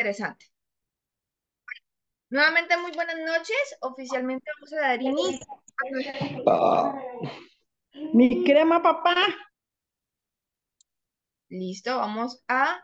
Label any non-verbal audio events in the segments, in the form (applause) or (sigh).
interesante. Nuevamente, muy buenas noches. Oficialmente vamos a dar inicio. Mi crema, papá. Listo, vamos a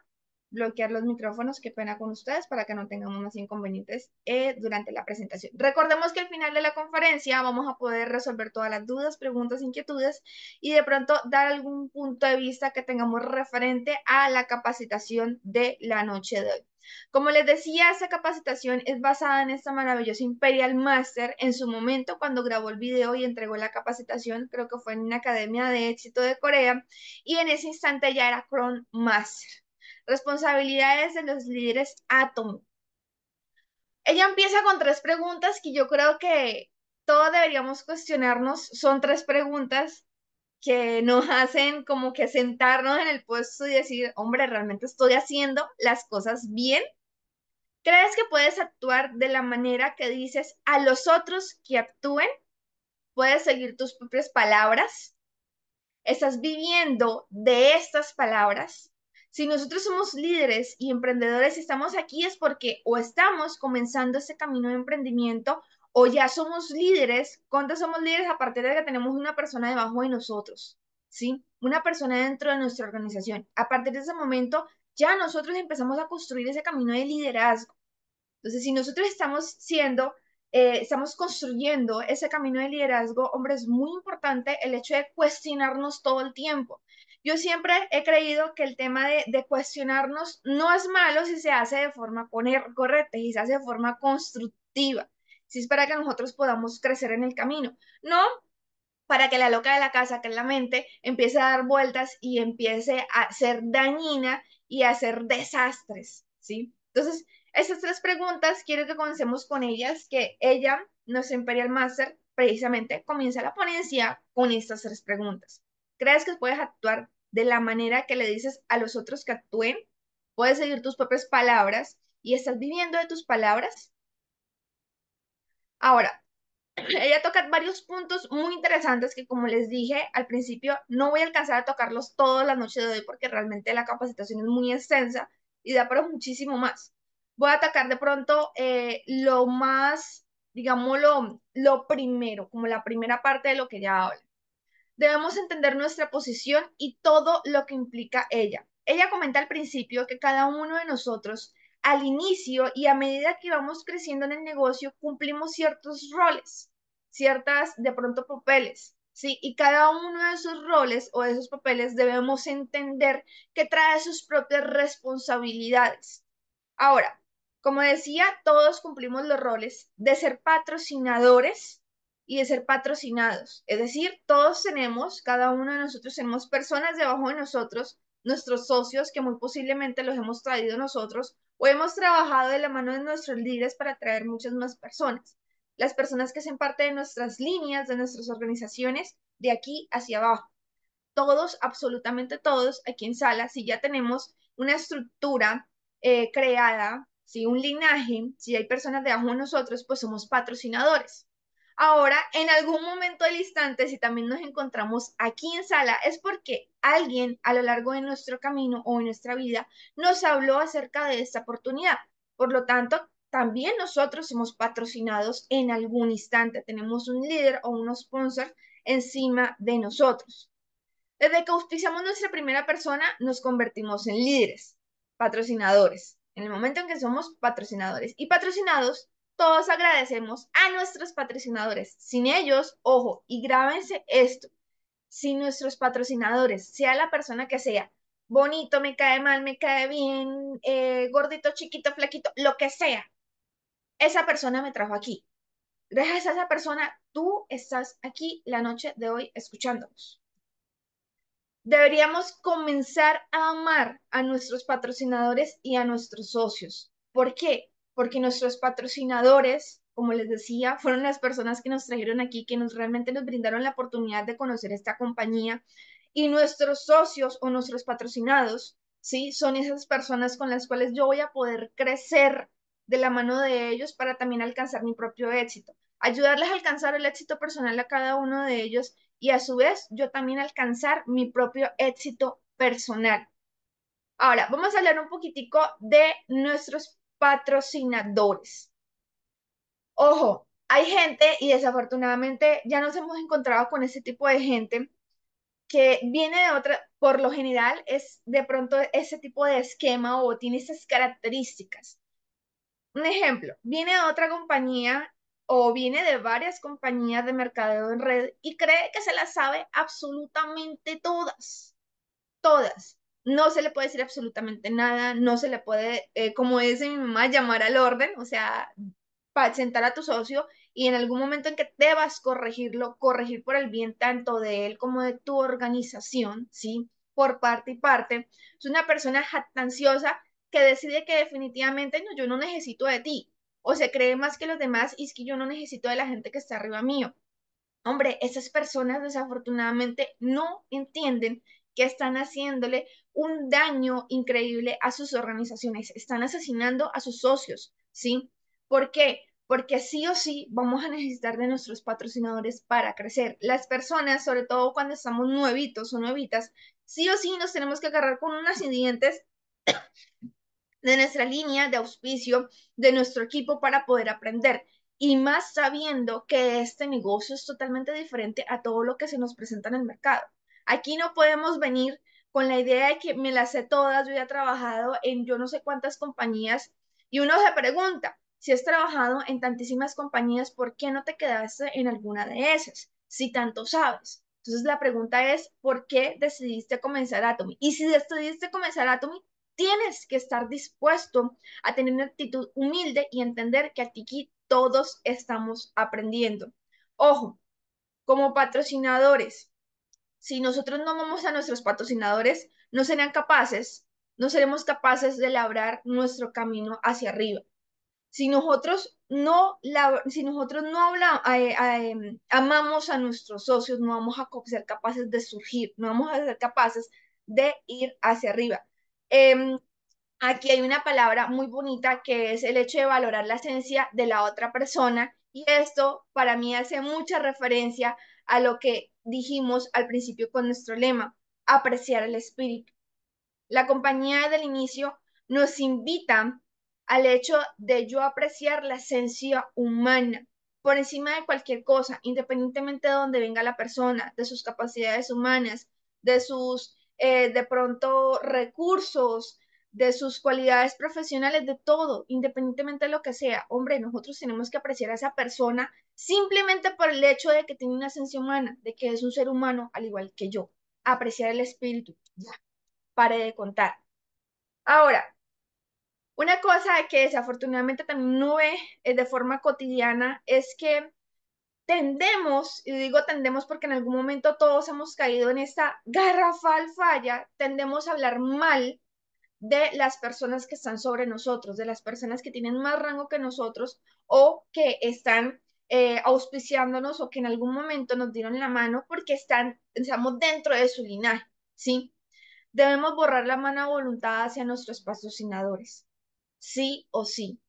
bloquear los micrófonos, qué pena con ustedes, para que no tengamos más inconvenientes eh, durante la presentación. Recordemos que al final de la conferencia vamos a poder resolver todas las dudas, preguntas, inquietudes y de pronto dar algún punto de vista que tengamos referente a la capacitación de la noche de hoy. Como les decía, esta capacitación es basada en esta maravillosa Imperial Master. En su momento, cuando grabó el video y entregó la capacitación, creo que fue en una academia de éxito de Corea, y en ese instante ya era Crown Master. Responsabilidades de los líderes Atom. Ella empieza con tres preguntas que yo creo que todos deberíamos cuestionarnos. Son tres preguntas que nos (laughs) hacen como que sentarnos en el puesto y decir, hombre, ¿realmente estoy haciendo las cosas bien? ¿Crees que puedes actuar de la manera que dices a los otros que actúen? ¿Puedes seguir tus propias palabras? ¿Estás viviendo de estas palabras? Si nosotros somos líderes y emprendedores y estamos aquí es porque o estamos comenzando ese camino de emprendimiento o ya somos líderes, ¿cuántos somos líderes a partir de que tenemos una persona debajo de nosotros? ¿Sí? Una persona dentro de nuestra organización. A partir de ese momento, ya nosotros empezamos a construir ese camino de liderazgo. Entonces, si nosotros estamos siendo, eh, estamos construyendo ese camino de liderazgo, hombre, es muy importante el hecho de cuestionarnos todo el tiempo. Yo siempre he creído que el tema de, cuestionarnos no es malo si se hace de forma correcta y se hace de forma constructiva si es para que nosotros podamos crecer en el camino, no para que la loca de la casa, que es la mente, empiece a dar vueltas y empiece a ser dañina y a hacer desastres, ¿sí? Entonces, estas tres preguntas, quiero que comencemos con ellas, que ella, nuestra Imperial Master, precisamente comienza la ponencia con estas tres preguntas. ¿Crees que puedes actuar de la manera que le dices a los otros que actúen? ¿Puedes seguir tus propias palabras y estás viviendo de tus palabras? Ahora, (clears throat) ella toca varios puntos muy interesantes que, como les dije al principio, no voy a alcanzar a tocarlos todas las noches de hoy porque realmente la capacitación es muy extensa y da para muchísimo más. Voy a atacar de pronto eh, lo más, digámoslo, lo primero, como la primera parte de lo que ella habla. Debemos entender nuestra posición y todo lo que implica ella. Ella comenta al principio que cada uno de nosotros al inicio y a medida que vamos creciendo en el negocio, cumplimos ciertos roles, ciertas de pronto papeles, ¿sí? Y cada uno de esos roles o de esos papeles debemos entender que trae sus propias responsabilidades. Ahora, como decía, todos cumplimos los roles de ser patrocinadores y de ser patrocinados. Es decir, todos tenemos, cada uno de nosotros tenemos personas debajo de nosotros, nuestros socios que muy posiblemente los hemos traído nosotros o hemos trabajado de la mano de nuestros líderes para atraer muchas más personas. Las personas que hacen parte de nuestras líneas, de nuestras organizaciones, de aquí hacia abajo. Todos, absolutamente todos, aquí en Sala, si ya tenemos una estructura eh, creada, si un linaje, si hay personas debajo de nosotros, pues somos patrocinadores. Ahora, en algún momento del instante, si también nos encontramos aquí en sala, es porque alguien a lo largo de nuestro camino o en nuestra vida nos habló acerca de esta oportunidad. Por lo tanto, también nosotros somos patrocinados en algún instante. Tenemos un líder o un sponsor encima de nosotros. Desde que auspiciamos nuestra primera persona, nos convertimos en líderes, patrocinadores. En el momento en que somos patrocinadores y patrocinados, todos agradecemos a nuestros patrocinadores. Sin ellos, ojo, y grábense esto, si nuestros patrocinadores, sea la persona que sea, bonito, me cae mal, me cae bien, eh, gordito, chiquito, flaquito, lo que sea, esa persona me trajo aquí. Gracias a esa persona, tú estás aquí la noche de hoy escuchándonos. Deberíamos comenzar a amar a nuestros patrocinadores y a nuestros socios. ¿Por qué? Porque nuestros patrocinadores, como les decía, fueron las personas que nos trajeron aquí, que realmente nos brindaron la oportunidad de conocer esta compañía y nuestros socios o nuestros patrocinados, ¿sí? Son esas personas con las cuales yo voy a poder crecer de la mano de ellos para también alcanzar mi propio éxito, ayudarles a alcanzar el éxito personal a cada uno de ellos y a su vez yo también alcanzar mi propio éxito personal. Ahora, vamos a hablar un poquitico de nuestros patrocinadores. Ojo, hay gente y desafortunadamente ya nos hemos encontrado con ese tipo de gente que viene de otra, por lo general es de pronto ese tipo de esquema o tiene esas características. Un ejemplo, viene de otra compañía o viene de varias compañías de mercadeo en red y cree que se las sabe absolutamente todas, todas. No se le puede decir absolutamente nada, no se le puede, eh, como dice mi mamá, llamar al orden, o sea, sentar a tu socio y en algún momento en que debas corregirlo, corregir por el bien tanto de él como de tu organización, ¿sí? Por parte y parte. Es una persona jactanciosa que decide que definitivamente no, yo no necesito de ti, o se cree más que los demás y es que yo no necesito de la gente que está arriba mío. Hombre, esas personas desafortunadamente no entienden que están haciéndole un daño increíble a sus organizaciones, están asesinando a sus socios, ¿sí? ¿Por qué? Porque sí o sí vamos a necesitar de nuestros patrocinadores para crecer. Las personas, sobre todo cuando estamos nuevitos o nuevitas, sí o sí nos tenemos que agarrar con unas dientes de nuestra línea de auspicio, de nuestro equipo para poder aprender. Y más sabiendo que este negocio es totalmente diferente a todo lo que se nos presenta en el mercado. Aquí no podemos venir con la idea de que me las sé todas, yo ya he trabajado en yo no sé cuántas compañías y uno se pregunta, si has trabajado en tantísimas compañías, ¿por qué no te quedaste en alguna de esas? Si tanto sabes. Entonces la pregunta es, ¿por qué decidiste comenzar Atomy? Y si decidiste comenzar Atomy, tienes que estar dispuesto a tener una actitud humilde y entender que aquí todos estamos aprendiendo. Ojo, como patrocinadores, si nosotros no vamos a nuestros patrocinadores, no serán capaces, no seremos capaces de labrar nuestro camino hacia arriba. Si nosotros no, si nosotros no eh, em, amamos a nuestros socios, no vamos a ser capaces de surgir, no vamos a ser capaces de ir hacia arriba. Em, aquí hay una palabra muy bonita que es el hecho de valorar la esencia de la otra persona y esto para mí hace mucha referencia a lo que dijimos al principio con nuestro lema, apreciar el espíritu. La compañía del inicio nos invita al hecho de yo apreciar la esencia humana por encima de cualquier cosa, independientemente de dónde venga la persona, de sus capacidades humanas, de sus, eh, de pronto, recursos, de sus cualidades profesionales, de todo, independientemente de lo que sea. Hombre, nosotros tenemos que apreciar a esa persona simplemente por el hecho de que tiene una esencia humana, de que es un ser humano al igual que yo. Apreciar el espíritu. Ya, pare de contar. Ahora, una cosa que desafortunadamente también no ve eh, de forma cotidiana es que tendemos, y digo tendemos porque en algún momento todos hemos caído en esta garrafal falla, tendemos a hablar mal de las personas que están sobre nosotros, de las personas que tienen más rango que nosotros o que están eh, auspiciándonos o que en algún momento nos dieron la mano porque están, estamos dentro de su linaje, ¿sí? Debemos borrar la mano voluntad hacia nuestros patrocinadores sí o sí.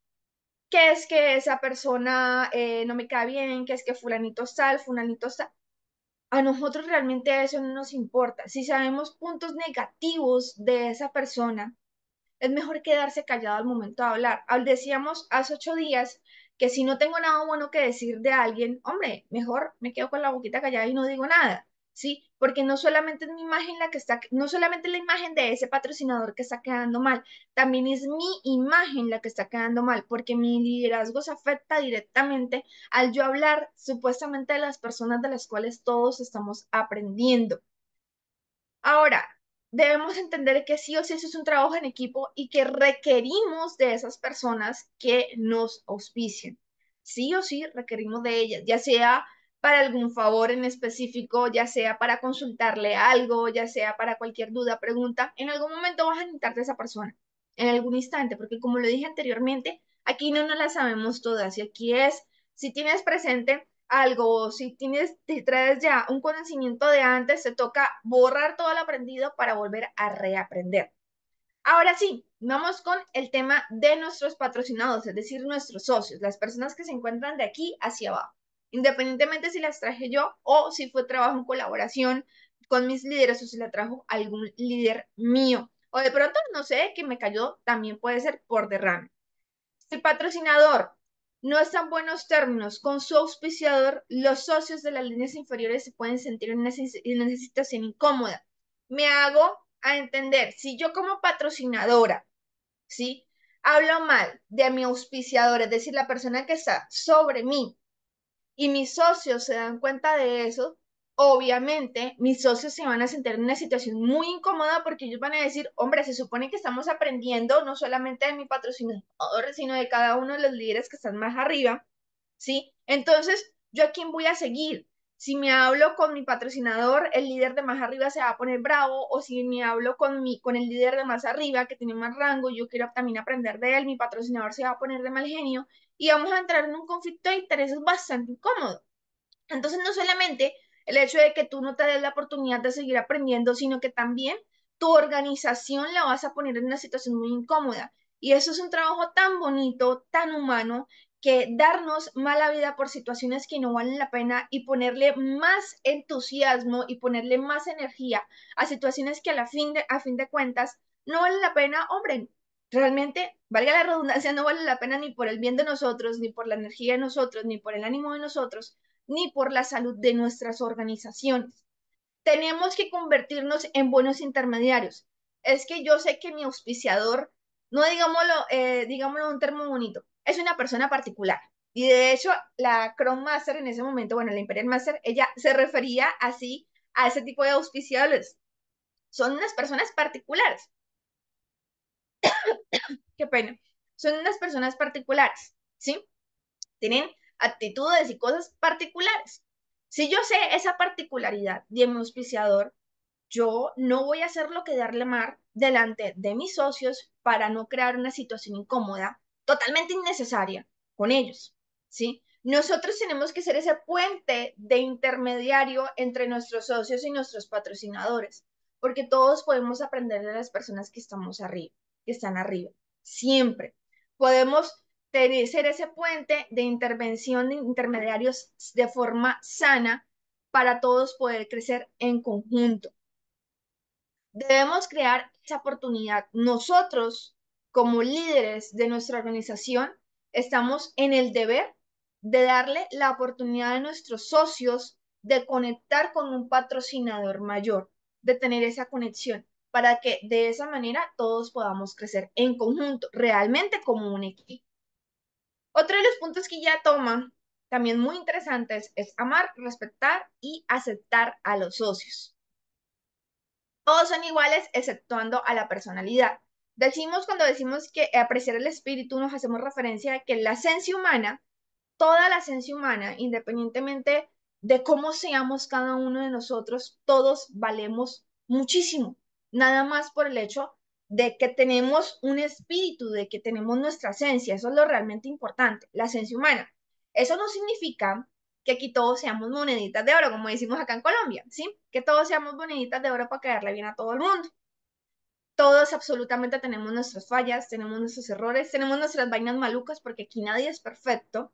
¿Qué es que esa persona eh, no me cae bien? ¿Qué es que fulanito tal, fulanito tal? A nosotros realmente eso no nos importa. Si sabemos puntos negativos de esa persona, es mejor quedarse callado al momento de hablar. Decíamos hace ocho días que si no tengo nada bueno que decir de alguien, hombre, mejor me quedo con la boquita callada y no digo nada. ¿sí? Porque no solamente es mi imagen la que está, no solamente la imagen de ese patrocinador que está quedando mal, también es mi imagen la que está quedando mal, porque mi liderazgo se afecta directamente al yo hablar supuestamente de las personas de las cuales todos estamos aprendiendo. Ahora, debemos entender que sí o sí eso es un trabajo en equipo y que requerimos de esas personas que nos auspicien. Sí o sí requerimos de ellas, ya sea para algún favor en específico, ya sea para consultarle algo, ya sea para cualquier duda, pregunta, en algún momento vas a necesitar de esa persona, en algún instante, porque como lo dije anteriormente, aquí no nos la sabemos todas y aquí es, si tienes presente algo, si tienes, te traes ya un conocimiento de antes, se toca borrar todo lo aprendido para volver a reaprender. Ahora sí, vamos con el tema de nuestros patrocinados, es decir, nuestros socios, las personas que se encuentran de aquí hacia abajo independientemente si las traje yo o si fue trabajo en colaboración con mis líderes o si la trajo algún líder mío. O de pronto, no sé, que me cayó, también puede ser por derrame. El patrocinador no está en buenos términos con su auspiciador, los socios de las líneas inferiores se pueden sentir en una, en incómoda. Me hago a entender, si yo como patrocinadora, ¿sí? Hablo mal de mi auspiciador, es decir, la persona que está sobre mí, y mis socios se dan cuenta de eso, obviamente mis socios se van a sentir en una situación muy incómoda porque ellos van a decir, hombre, se supone que estamos aprendiendo no solamente de mi patrocinador, sino de cada uno de los líderes que están más arriba, ¿sí? Entonces, ¿yo a quién voy a seguir? Si me hablo con mi patrocinador, el líder de más arriba se va a poner bravo, o si me hablo con, mi, con el líder de más arriba, que tiene más rango, yo quiero también aprender de él, mi patrocinador se va a poner de mal genio, y vamos a entrar en un conflicto de intereses bastante incómodo. Entonces, no solamente el hecho de que tú no te des la oportunidad de seguir aprendiendo, sino que también tu organización la vas a poner en una situación muy incómoda. Y eso es un trabajo tan bonito, tan humano, que darnos mala vida por situaciones que no valen la pena y ponerle más entusiasmo y ponerle más energía a situaciones que a, a fin de cuentas no valen la pena, hombre, realmente, valga la redundancia, no vale la pena ni por el bien de nosotros, ni por la energía de nosotros, ni por el ánimo de nosotros, ni por la salud de nuestras organizaciones. Tenemos que convertirnos en buenos intermediarios. Es que yo sé que mi auspiciador, no digámoslo, eh, digámoslo un termo bonito, es una persona particular. Y de hecho, la Chrome Master en ese momento, bueno, la Imperial Master, ella se refería así a ese tipo de auspiciadores. Son unas personas particulares. (coughs) Qué pena. Son unas personas particulares, ¿sí? Tienen actitudes y cosas particulares. Si yo sé esa particularidad de mi auspiciador, yo no voy a hacer lo que darle mar delante de mis socios para no crear una situación incómoda totalmente innecesaria con ellos, ¿sí? Nosotros tenemos que ser ese puente de intermediario entre nuestros socios y nuestros patrocinadores, porque todos podemos aprender de las personas que estamos arriba, que están arriba, siempre. Podemos ser ese puente de intervención de intermediarios de forma sana para todos poder crecer en conjunto. Debemos crear esa oportunidad. Nosotros como líderes de nuestra organización, estamos en el deber de darle la oportunidad a nuestros socios de conectar con un patrocinador mayor, de tener esa conexión, para que de esa manera todos podamos crecer en conjunto, realmente como un equipo. Otro de los puntos que ya toma, también muy interesantes, es amar, respetar y aceptar a los socios. Todos son iguales exceptuando a la personalidad. Decimos cuando decimos que apreciar el espíritu nos hacemos referencia a que la esencia humana, toda la esencia humana, independientemente de cómo seamos cada uno de nosotros, todos valemos muchísimo. Nada más por el hecho de que tenemos un espíritu, de que tenemos nuestra esencia. Eso es lo realmente importante, la esencia humana. Eso no significa que aquí todos seamos moneditas de oro, como decimos acá en Colombia, ¿sí? Que todos seamos moneditas de oro para caerle bien a todo el mundo todos absolutamente tenemos nuestras fallas, tenemos nuestros errores, tenemos nuestras vainas malucas, porque aquí nadie es perfecto.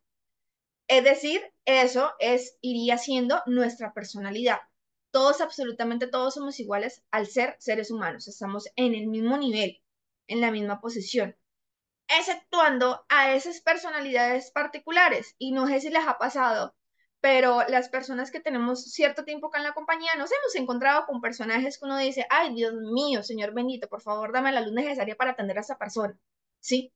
Es decir, eso es, iría siendo nuestra personalidad. Todos, absolutamente todos somos iguales al ser seres humanos. Estamos en el mismo nivel, en la misma posición, exceptuando a esas personalidades particulares. Y no sé si les ha pasado pero las personas que tenemos cierto tiempo acá en la compañía nos hemos encontrado con personajes que uno dice, ay Dios mío, Señor bendito, por favor dame la luz necesaria para atender a esa persona, ¿sí?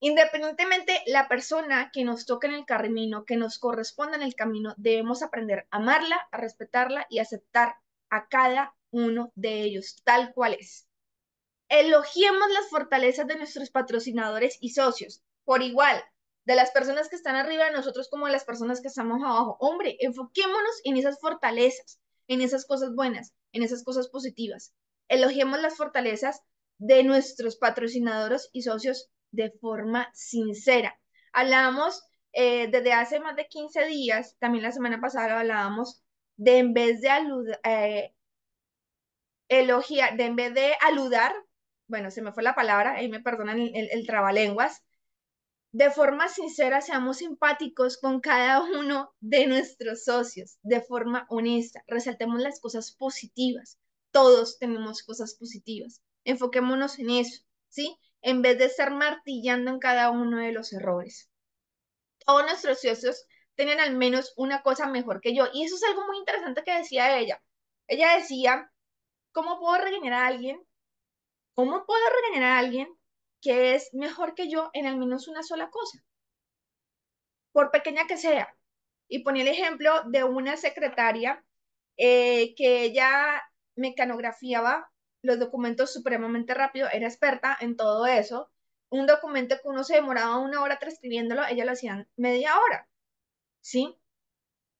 Independientemente la persona que nos toque en el camino, que nos corresponda en el camino, debemos aprender a amarla, a respetarla y aceptar a cada uno de ellos tal cual es. Elogiemos las fortalezas de nuestros patrocinadores y socios por igual, de las personas que están arriba de nosotros como de las personas que estamos abajo. Hombre, enfoquémonos en esas fortalezas, en esas cosas buenas, en esas cosas positivas. Elogiemos las fortalezas de nuestros patrocinadores y socios de forma sincera. Hablábamos eh, desde hace más de 15 días, también la semana pasada hablábamos de en vez de aludar, eh, elogiar, de en vez de aludar, bueno, se me fue la palabra, ahí me perdonan el, el trabalenguas, de forma sincera, seamos simpáticos con cada uno de nuestros socios, de forma honesta, resaltemos las cosas positivas. Todos tenemos cosas positivas. Enfoquémonos en eso, ¿sí? En vez de estar martillando en cada uno de los errores. Todos nuestros socios tenían al menos una cosa mejor que yo. Y eso es algo muy interesante que decía ella. Ella decía, ¿cómo puedo regenerar a alguien? ¿Cómo puedo regenerar a alguien que es mejor que yo en al menos una sola cosa? Por pequeña que sea. Y ponía el ejemplo de una secretaria eh, que ella mecanografiaba los documentos supremamente rápido, era experta en todo eso. Un documento que uno se demoraba una hora transcribiéndolo, ella lo hacía media hora, ¿sí?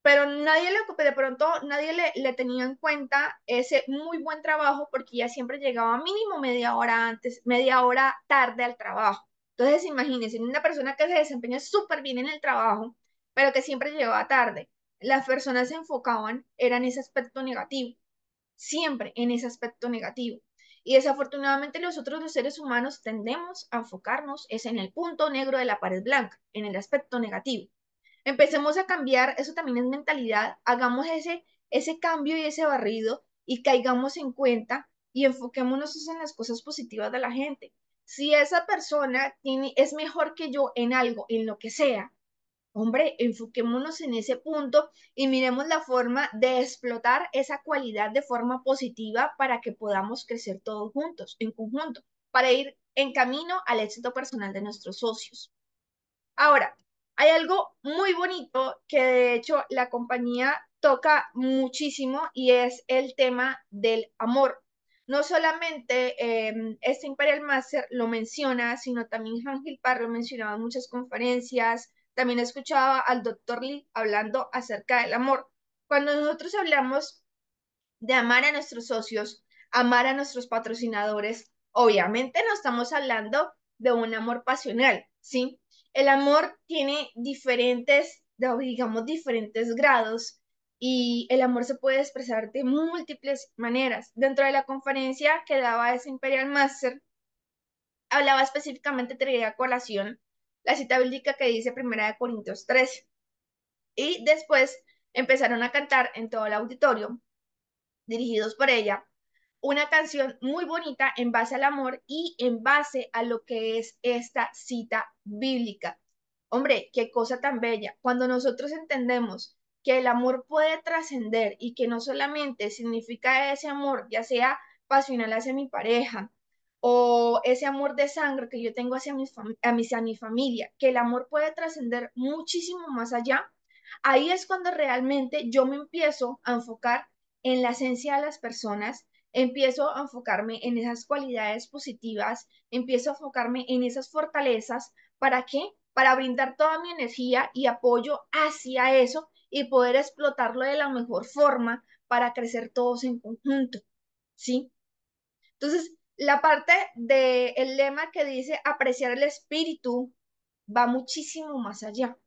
Pero nadie le, de pronto nadie le, le tenía en cuenta ese muy buen trabajo porque ella siempre llegaba mínimo media hora antes, media hora tarde al trabajo. Entonces, imagínense, una persona que se desempeña súper bien en el trabajo, pero que siempre llegaba tarde. Las personas se enfocaban, era en ese aspecto negativo siempre en ese aspecto negativo. Y desafortunadamente nosotros los seres humanos tendemos a enfocarnos es en el punto negro de la pared blanca, en el aspecto negativo. Empecemos a cambiar, eso también es mentalidad, hagamos ese, ese cambio y ese barrido y caigamos en cuenta y enfoquémonos en las cosas positivas de la gente. Si esa persona tiene, es mejor que yo en algo, en lo que sea, Hombre, enfoquémonos en ese punto y miremos la forma de explotar esa cualidad de forma positiva para que podamos crecer todos juntos, en conjunto, para ir en camino al éxito personal de nuestros socios. Ahora, hay algo muy bonito que de hecho la compañía toca muchísimo y es el tema del amor. No solamente eh, este Imperial Master lo menciona, sino también Ángel Parr lo mencionaba en muchas conferencias, también escuchaba al doctor Lee hablando acerca del amor. Cuando nosotros hablamos de amar a nuestros socios, amar a nuestros patrocinadores, obviamente no estamos hablando de un amor pasional, ¿sí? El amor tiene diferentes, digamos, diferentes grados y el amor se puede expresar de múltiples maneras. Dentro de la conferencia que daba ese Imperial Master, hablaba específicamente, de colación la cita bíblica que dice Primera de Corintios 13. Y después empezaron a cantar en todo el auditorio, dirigidos por ella, una canción muy bonita en base al amor y en base a lo que es esta cita bíblica. Hombre, qué cosa tan bella. Cuando nosotros entendemos que el amor puede trascender y que no solamente significa ese amor, ya sea pasional hacia mi pareja, o ese amor de sangre que yo tengo hacia mi, a mi familia, que el amor puede trascender muchísimo más allá, ahí es cuando realmente yo me empiezo a enfocar en la esencia de las personas, empiezo a enfocarme en esas cualidades positivas, empiezo a enfocarme en esas fortalezas, ¿para qué? Para brindar toda mi energía y apoyo hacia eso y poder explotarlo de la mejor forma para crecer todos en conjunto, ¿sí? Entonces, la parte del lema que dice apreciar el espíritu va muchísimo más allá,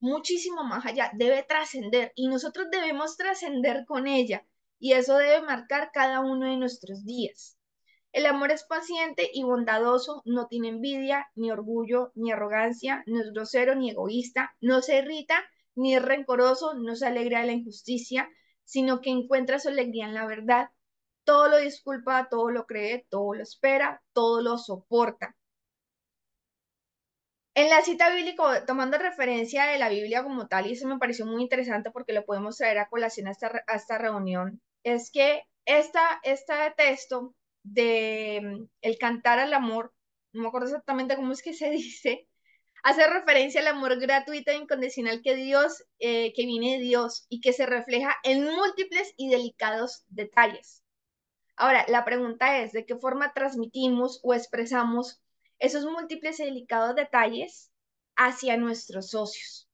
muchísimo más allá, debe trascender y nosotros debemos trascender con ella y eso debe marcar cada uno de nuestros días. El amor es paciente y bondadoso, no tiene envidia, ni orgullo, ni arrogancia, no es grosero ni egoísta, no se irrita, ni es rencoroso, no se alegra de la injusticia, sino que encuentra su alegría en la verdad todo lo disculpa, todo lo cree, todo lo espera, todo lo soporta. En la cita bíblica, tomando referencia de la Biblia como tal, y eso me pareció muy interesante porque lo podemos traer a colación a esta, reunión, es que esta, este texto de mm, el cantar al amor, no me acuerdo exactamente cómo es que se (laughs) dice, hace referencia al amor gratuito e incondicional que Dios, eh, que viene de Dios y que se refleja en múltiples y delicados detalles. Ahora, la pregunta es, ¿de qué forma transmitimos o expresamos esos múltiples y delicados detalles hacia nuestros socios?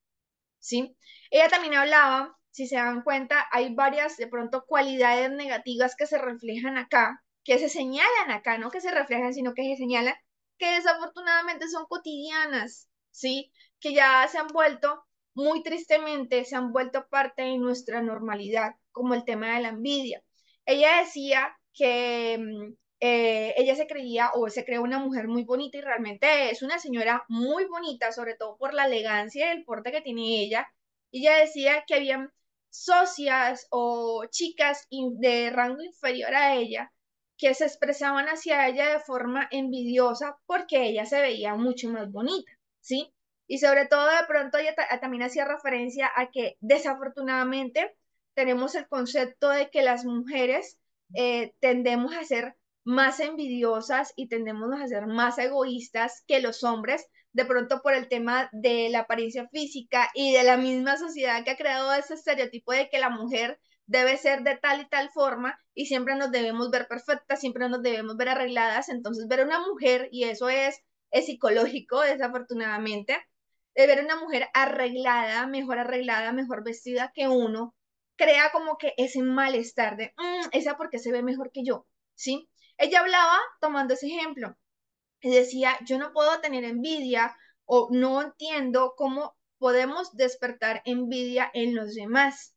¿Sí? Ella también hablaba, si se dan cuenta, hay varias de pronto cualidades negativas que se reflejan acá, que se señalan acá, no que se reflejan, sino que se señalan, que desafortunadamente son cotidianas, ¿sí? Que ya se han vuelto, muy tristemente, se han vuelto parte de nuestra normalidad, como el tema de la envidia. Ella decía que mm, eh, ella se creía o se creó una mujer muy bonita y realmente es una señora muy bonita, sobre todo por la elegancia y el porte que tiene ella. Ella decía que habían socias o chicas de rango inferior a ella que se expresaban hacia ella de forma envidiosa porque ella se veía mucho más bonita, ¿sí? Y sobre todo de pronto ella también hacía referencia a que desafortunadamente tenemos el concepto de que las mujeres eh, tendemos a ser más envidiosas y tendemos a ser más egoístas que los hombres, de pronto por el tema de la apariencia física y de la misma sociedad que ha creado ese estereotipo de que la mujer debe ser de tal y tal forma y siempre nos debemos ver perfectas, siempre nos debemos ver arregladas, entonces ver a una mujer, y eso es, es psicológico desafortunadamente, de ver a una mujer arreglada, mejor arreglada, mejor vestida que uno, crea como que ese malestar de, mm, esa porque se ve mejor que yo, ¿sí? Ella hablaba tomando ese ejemplo y decía, yo no puedo tener envidia o no entiendo cómo podemos despertar envidia en los demás.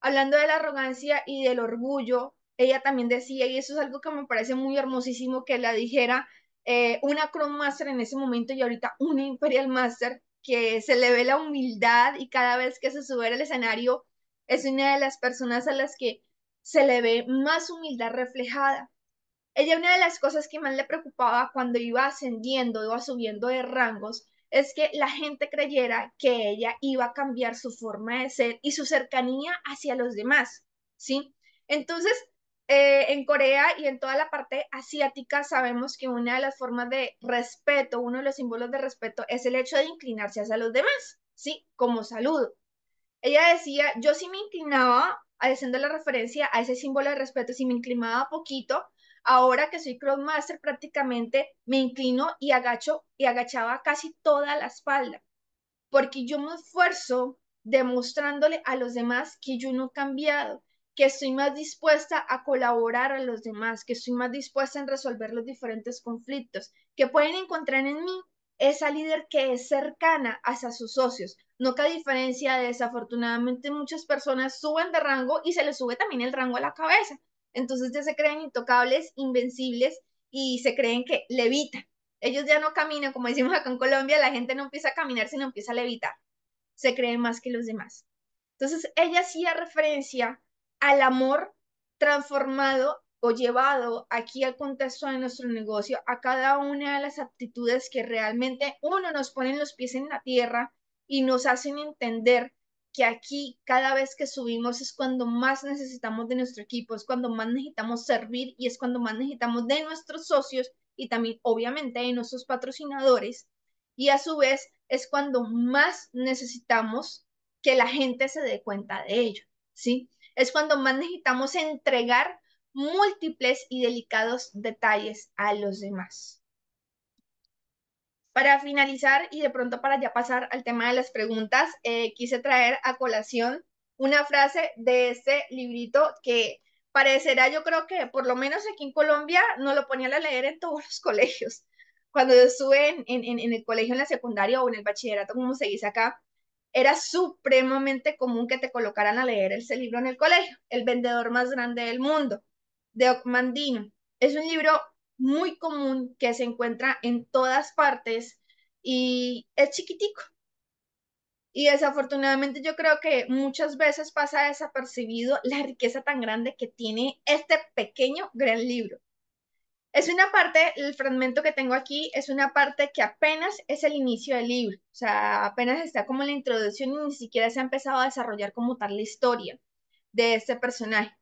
Hablando de la arrogancia y del orgullo, ella también decía, y eso es algo que me parece muy hermosísimo que la dijera, eh, una Chrome Master en ese momento y ahorita una Imperial Master, que se le ve la humildad y cada vez que se sube al escenario es una de las personas a las que se le ve más humildad reflejada. Ella una de las cosas que más le preocupaba cuando iba ascendiendo, iba subiendo de rangos, es que la gente creyera que ella iba a cambiar su forma de ser y su cercanía hacia los demás, ¿sí? Entonces, eh, en Corea y en toda la parte asiática sabemos que una de las formas de respeto, uno de los símbolos de respeto es el hecho de inclinarse hacia los demás, ¿sí? Como saludo. Ella decía, yo sí me inclinaba, haciendo la referencia a ese símbolo de respeto, si me inclinaba poquito, ahora que soy Master prácticamente me inclino y agacho y agachaba casi toda la espalda, porque yo me esfuerzo demostrándole a los demás que yo no he cambiado, que estoy más dispuesta a colaborar a los demás, que estoy más dispuesta en resolver los diferentes conflictos, que pueden encontrar en mí esa líder que es cercana hacia sus socios. No que a diferencia de desafortunadamente muchas personas suben de rango y se les sube también el rango a la cabeza. Entonces ya se creen intocables, invencibles y se creen que levitan. Ellos ya no caminan, como decimos acá en Colombia, la gente no empieza a caminar, sino empieza a levitar. Se creen más que los demás. Entonces ella hacía referencia al amor transformado o llevado aquí al contexto de nuestro negocio, a cada una de las actitudes que realmente uno nos pone los pies en la tierra y nos hacen entender que aquí cada vez que subimos es cuando más necesitamos de nuestro equipo, es cuando más necesitamos servir y es cuando más necesitamos de nuestros socios y también obviamente de nuestros patrocinadores. Y a su vez es cuando más necesitamos que la gente se dé cuenta de ello, ¿sí? es cuando más necesitamos entregar múltiples y delicados detalles a los demás. Para finalizar y de pronto para ya pasar al tema de las preguntas, eh, quise traer a colación una frase de este librito que parecerá, yo creo que por lo menos aquí en Colombia no lo ponían a leer en todos (laughs) los colegios. Cuando yo estuve en, en el colegio, en la secundaria o en el bachillerato, como se dice acá, era supremamente común que te colocaran a leer ese libro en el colegio, El vendedor más grande del mundo, de Ocmandino. Es un libro muy común que se encuentra en todas partes y es chiquitico. Y desafortunadamente yo creo que muchas veces pasa desapercibido la riqueza tan grande que tiene este pequeño gran libro. Es una parte, el fragmento que tengo aquí es una parte que apenas es el inicio del libro, o sea, apenas está como la introducción y ni siquiera se ha empezado a desarrollar como tal la historia de este personaje.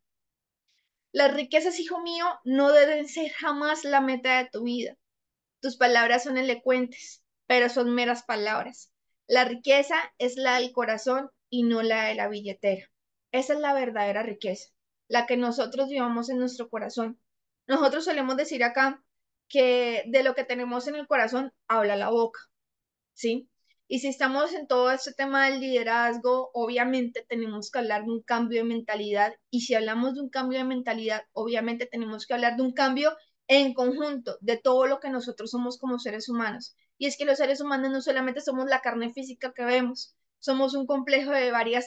Las riquezas, hijo mío, no deben ser jamás la meta de tu vida. Tus palabras son elocuentes, pero son meras palabras. La riqueza es la del corazón y no la de la billetera. Esa es la verdadera riqueza, la que nosotros llevamos en nuestro corazón nosotros solemos decir acá que de lo que tenemos en el corazón habla la boca, ¿sí? Y si estamos en todo este tema del liderazgo, obviamente tenemos que hablar de un cambio de mentalidad. Y si hablamos de un cambio de mentalidad, obviamente tenemos que hablar de un cambio en conjunto de todo lo que nosotros somos como seres humanos. Y es que los seres humanos no solamente somos la carne física que vemos, somos un complejo de varios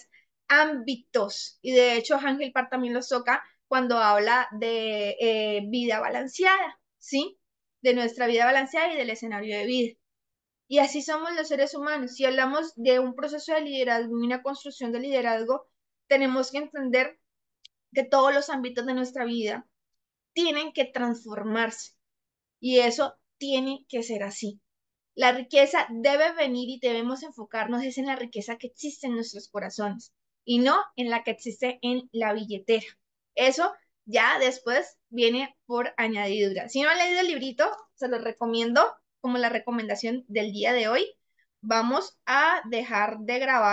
ámbitos. Y de hecho, Ángel Par también los toca cuando habla de eh, vida balanceada, ¿sí? De nuestra vida balanceada y del escenario de vida. Y así somos los seres humanos. Si hablamos de un proceso de liderazgo y una construcción de liderazgo, tenemos que entender que todos los ámbitos de nuestra vida tienen que transformarse. Y eso tiene que ser así. La riqueza debe venir y debemos enfocarnos es en la riqueza que existe en nuestros corazones y no en la que existe en la billetera. Eso ya después viene por añadidura. Si no han leído el librito, se lo recomiendo como la recomendación del día de hoy. Vamos a dejar de grabar.